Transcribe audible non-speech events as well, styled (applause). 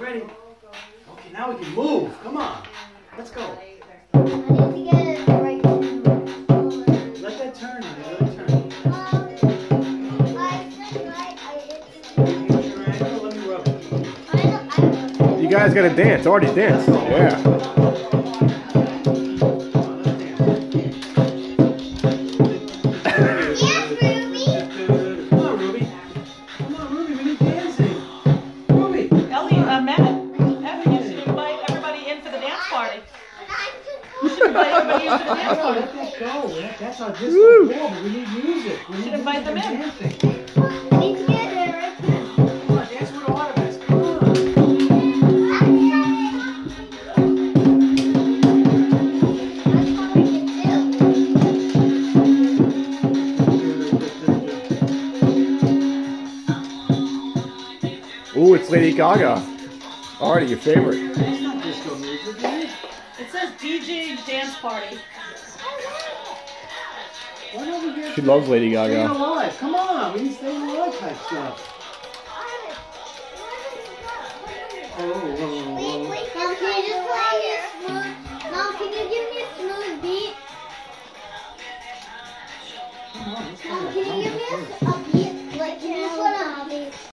You ready? Okay, now we can move. Come on. Let's go. I need to get it right now. Let that turn. Let it turn. I said right, I Here's your ankle. Let me rub it. I don't, I don't. You guys gotta dance. Already danced. Yeah. (laughs) You should invite everybody in for the dance No, let that go. That- That's our disco Woo. ball, but we need music. We need Should invite them in. dancing. I need to get it right now. Come on, dance with Artemis. Come on. That's what we can do. Ooh, it's Lady Gaga. Already your favorite disco music, It says DJ dance party. She loves Lady Gaga. Alive. Come on, we need staying alive type stuff. Oh, oh, oh. Mom, can you just play a smooth? Mom, can you give me a smooth beat? Mom, can you give me a